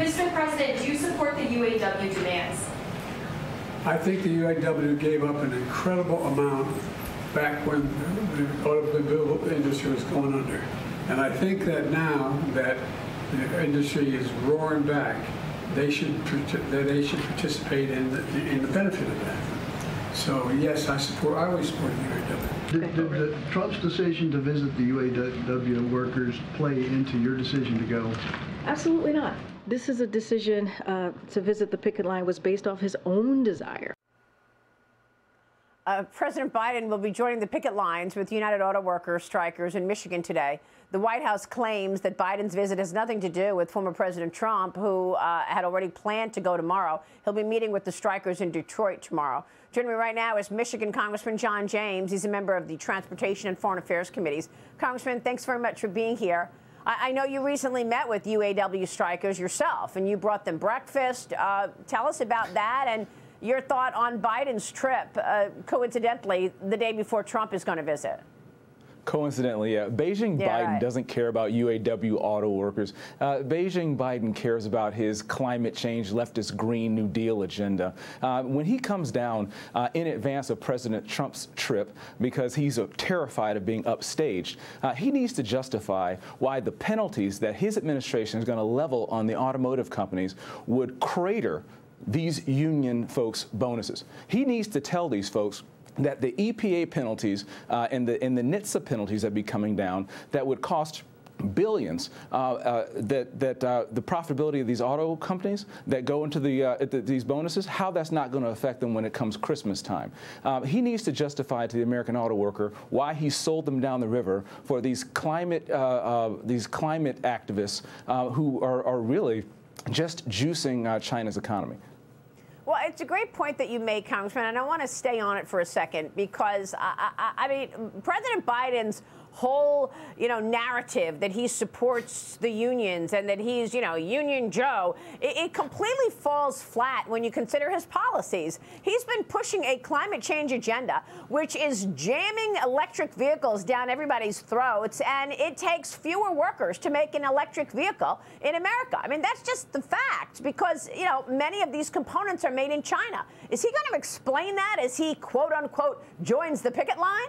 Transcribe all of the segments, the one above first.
Mr. President, do you support the UAW demands? I think the UAW gave up an incredible amount back when the automobile industry was going under. And I think that now that the industry is roaring back, they should that they should participate in the, in the benefit of that. So yes, I support. I always support the UAW. Did, did the, Trump's decision to visit the UAW workers play into your decision to go? Absolutely not. This is a decision uh, to visit the picket line was based off his own desire. Uh, President Biden will be joining the picket lines with United Auto Workers strikers in Michigan today. The White House claims that Biden's visit has nothing to do with former President Trump, who uh, had already planned to go tomorrow. He'll be meeting with the strikers in Detroit tomorrow. Joining me right now is Michigan Congressman John James. He's a member of the Transportation and Foreign Affairs Committees. Congressman, thanks very much for being here. I, I know you recently met with UAW strikers yourself, and you brought them breakfast. Uh, tell us about that and your thought on Biden's trip, uh, coincidentally, the day before Trump is going to visit. Coincidentally, yeah. Beijing yeah, Biden right. doesn't care about UAW auto workers. Uh, Beijing Biden cares about his climate change, leftist Green New Deal agenda. Uh, when he comes down uh, in advance of President Trump's trip, because he's terrified of being upstaged, uh, he needs to justify why the penalties that his administration is going to level on the automotive companies would crater these union folks' bonuses. He needs to tell these folks that the EPA penalties uh, and the and the NHTSA penalties that be coming down that would cost billions uh, uh, that that uh, the profitability of these auto companies that go into the, uh, the these bonuses how that's not going to affect them when it comes Christmas time. Uh, he needs to justify to the American auto worker why he sold them down the river for these climate uh, these climate activists who are, are really just juicing uh, China's economy. Well, it's a great point that you make, Congressman, and I want to stay on it for a second because I, I, I mean, President Biden's whole, you know, narrative that he supports the unions and that he's, you know, Union Joe, it, it, completely falls flat when you consider his policies. He's been pushing a climate change agenda, which is jamming electric vehicles down everybody's throats, and it takes fewer workers to make an electric vehicle in America. I mean, that's just the fact because, you know, many of these components are made in China. Is he going to explain that as he, quote unquote, joins the picket line?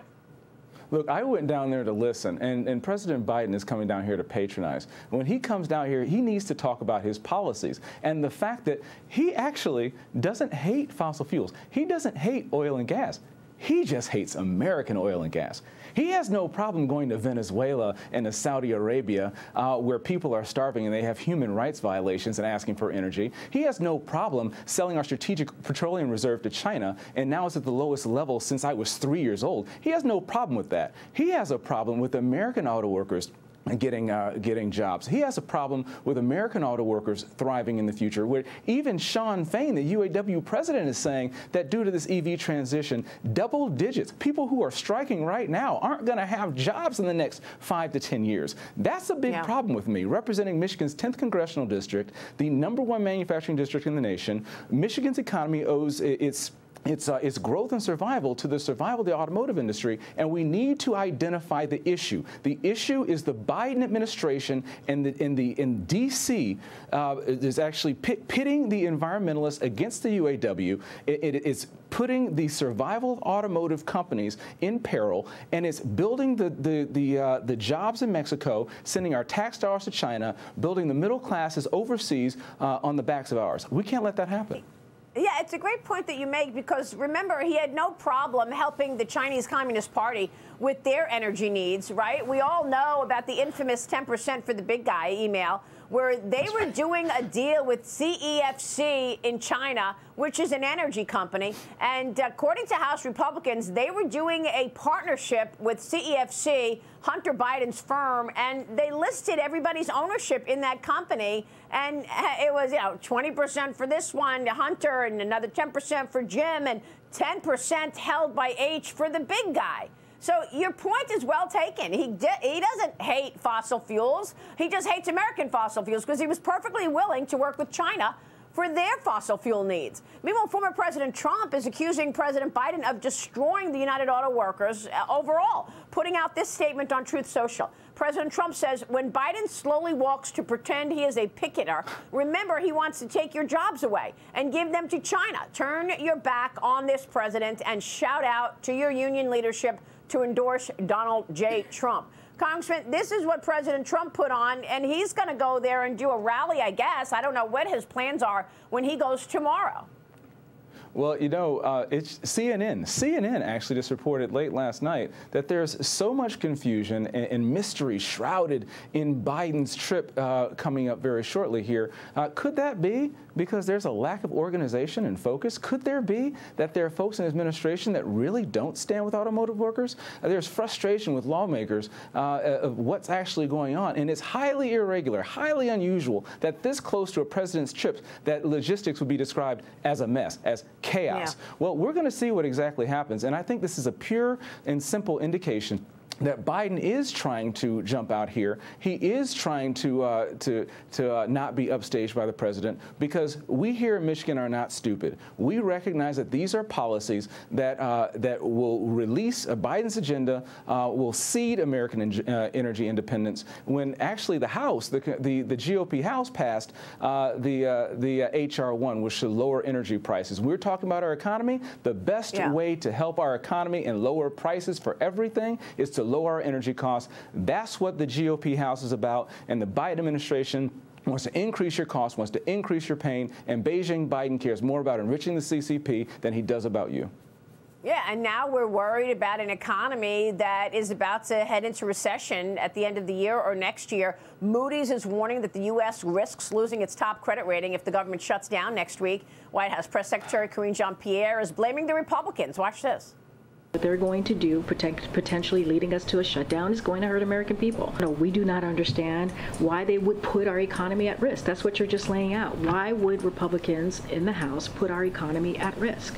Look, I went down there to listen, and, and President Biden is coming down here to patronize. When he comes down here, he needs to talk about his policies and the fact that he actually doesn't hate fossil fuels. He doesn't hate oil and gas. He just hates American oil and gas. He has no problem going to Venezuela and to Saudi Arabia, uh, where people are starving and they have human rights violations and asking for energy. He has no problem selling our strategic petroleum reserve to China, and now it's at the lowest level since I was three years old. He has no problem with that. He has a problem with American auto workers getting uh, getting jobs. He has a problem with American auto workers thriving in the future. Where even Shawn Fain, the UAW president, is saying that due to this EV transition, double digits, people who are striking right now aren't going to have jobs in the next five to ten years. That's a big yeah. problem with me. Representing Michigan's 10th congressional district, the number one manufacturing district in the nation, Michigan's economy owes its its, uh, its growth and survival to the survival of the automotive industry, and we need to identify the issue. The issue is the Biden administration the, in the in D.C. Uh, is actually pit, pitting the environmentalists against the UAW. It, it, it's putting the survival of automotive companies in peril, and it's building the the the, uh, the jobs in Mexico, sending our tax dollars to China, building the middle classes overseas uh, on the backs of ours. We can't let that happen. Yeah, it's a great point that you make because remember, he had no problem helping the Chinese Communist Party with their energy needs, right? We all know about the infamous 10% for the big guy email where they were doing a deal with CEFC in China, which is an energy company. And according to House Republicans, they were doing a partnership with CEFC, Hunter Biden's firm, and they listed everybody's ownership in that company. And eh, it was, you know, 20% for this one, to Hunter, and another 10% for Jim, and 10% held by H for the big guy. So your point is well taken. He he doesn't hate fossil fuels. He just hates American fossil fuels because he was perfectly willing to work with China for their fossil fuel needs. Meanwhile, former President Trump is accusing President Biden of destroying the United Auto Workers uh, overall, putting out this statement on Truth Social. President Trump says when Biden slowly walks to pretend he is a picketer, remember he wants to take your jobs away and give them to China. Turn your back on this president and shout out to your union leadership to endorse Donald J. Trump. Congressman, this is what President Trump put on, and he's going to go there and do a rally, I guess. I don't know what his plans are when he goes tomorrow. Well, you know, uh, it's CNN. CNN actually just reported late last night that there's so much confusion and, and mystery shrouded in Biden's trip uh, coming up very shortly here. Uh, could that be because there's a lack of organization and focus? Could there be that there are folks in administration that really don't stand with automotive workers? Uh, there's frustration with lawmakers uh, of what's actually going on, and it's highly irregular, highly unusual that this close to a president's trip, that logistics would be described as a mess, as chaos. Yeah. Well, we're going to see what exactly happens, and I think this is a pure and simple indication that Biden is trying to jump out here. He is trying to uh, to to uh, not be upstaged by the president because we here in Michigan are not stupid. We recognize that these are policies that uh, that will release Biden's agenda, uh, will cede American en- uh, energy independence. When actually the House, the the, the GOP House passed uh, the the HR one, which should lower energy prices. We're talking about our economy. The best Yeah. way to help our economy and lower prices for everything is to lower our energy costs. That's what the GOP House is about, and the Biden administration wants to increase your cost, wants to increase your pain, and Beijing Biden cares more about enriching the CCP than he does about you. Yeah, and now we're worried about an economy that is about to head into recession at the end of the year or next year. Moody's is warning that the U.S. risks losing its top credit rating if the government shuts down next week. White House Press Secretary Karine Jean Pierre is blaming the Republicans. Watch this. What they're going to do, potentially leading us to a shutdown, is going to hurt American people. No, we do not understand why they would put our economy at risk. That's what you're just laying out. Why would Republicans in the House put our economy at risk?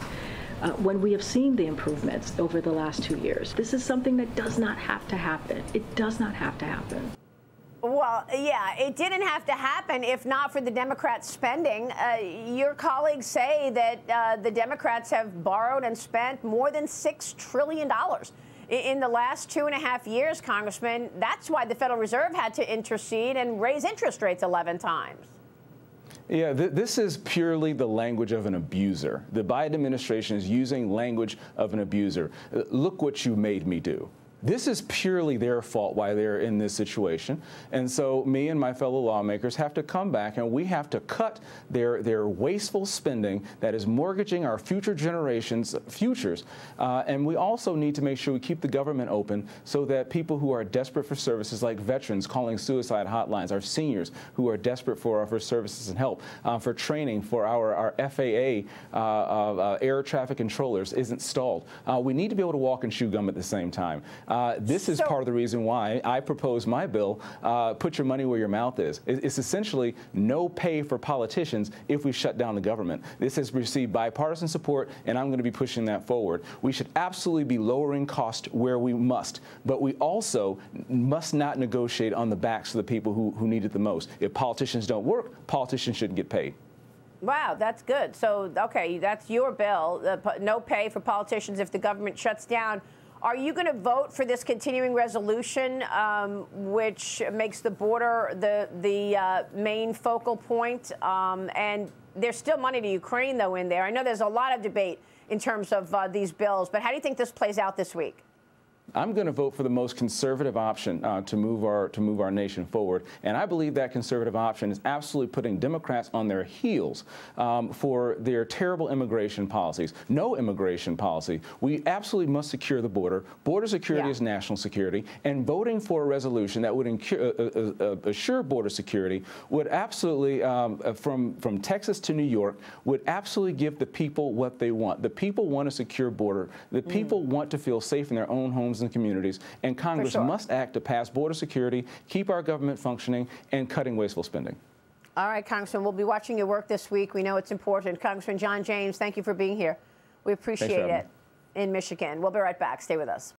Uh, when we have seen the improvements over the last two years, this is something that does not have to happen. It does not have to happen. Well, yeah, it didn't have to happen if not for the Democrats spending. Uh, your colleagues say that uh, the Democrats have borrowed and spent more than $6 trillion in the last two and a half years, Congressman. That's why the Federal Reserve had to intercede and raise interest rates 11 times. Yeah, th- this is purely the language of an abuser. The Biden administration is using language of an abuser. Look what you made me do. This is purely their fault why they're in this situation. And so me and my fellow lawmakers have to come back and we have to cut their, their wasteful spending that is mortgaging our future generations' futures. Uh, and we also need to make sure we keep the government open so that people who are desperate for services like veterans calling suicide hotlines, our seniors who are desperate for, for services and help, uh, for training for our, our FAA uh, uh, air traffic controllers isn't stalled. Uh, we need to be able to walk and chew gum at the same time. Uh, this is So- part of the reason why I propose my bill, uh, put your money where your mouth is. It's essentially no pay for politicians if we shut down the government. This has received bipartisan support, and I'm going to be pushing that forward. We should absolutely be lowering cost where we must, but we also must not negotiate on the backs of the people who, who need it the most. If politicians don't work, politicians shouldn't get paid. Wow, that's good. So, okay, that's your bill. Uh, no pay for politicians if the government shuts down. Are you going to vote for this continuing resolution, um, which makes the border the the uh, main focal point? Um, and there's still money to Ukraine, though, in there. I know there's a lot of debate in terms of uh, these bills, but how do you think this plays out this week? I'm going to vote for the most conservative option uh, to move our to move our nation forward, and I believe that conservative option is absolutely putting Democrats on their heels um, for their terrible immigration policies. No immigration policy. We absolutely must secure the border. Border security Yeah. is national security, and voting for a resolution that would incur, uh, uh, uh, assure border security would absolutely, um, uh, from from Texas to New York, would absolutely give the people what they want. The people want a secure border. The Mm. people want to feel safe in their own homes and communities, and Congress sure. must act to pass border security, keep our government functioning, and cutting wasteful spending. All right, Congressman, we'll be watching your work this week. We know it's important. Congressman John James, thank you for being here. We appreciate it in Michigan. We'll be right back. Stay with us.